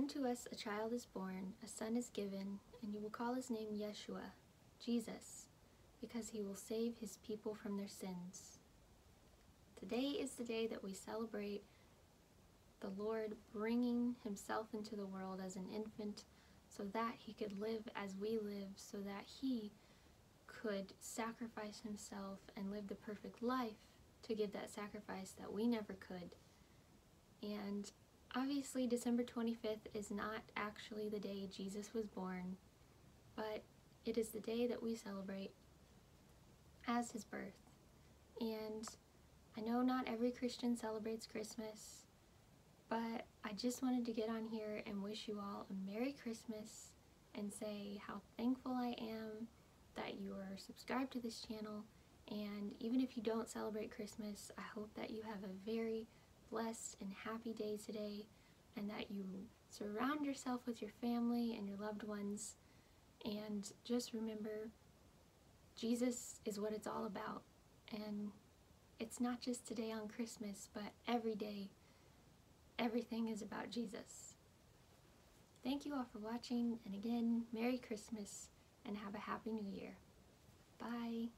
Unto us a child is born, a son is given, and you will call his name Yeshua, Jesus, because he will save his people from their sins. Today is the day that we celebrate the Lord bringing himself into the world as an infant so that he could live as we live, so that he could sacrifice himself and live the perfect life to give that sacrifice that we never could. And obviously, December 25th is not actually the day Jesus was born, but it is the day that we celebrate as his birth. And I know not every Christian celebrates Christmas, but I just wanted to get on here and wish you all a Merry Christmas and say how thankful I am that you are subscribed to this channel. And even if you don't celebrate Christmas, I hope that you have a very blessed and happy day today and that you surround yourself with your family and your loved ones. And just remember, Jesus is what it's all about. And it's not just today on Christmas, but every day everything is about Jesus. Thank you all for watching, and again, Merry Christmas and have a Happy New Year. Bye.